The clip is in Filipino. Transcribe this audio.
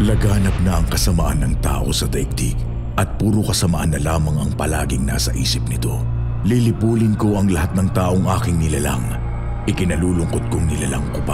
Laganap na ang kasamaan ng tao sa daigdig at puro kasamaan na lamang ang palaging nasa isip nito. Lilipulin ko ang lahat ng taong aking nilalang. Ikinalulungkot kong nilalang ko pa.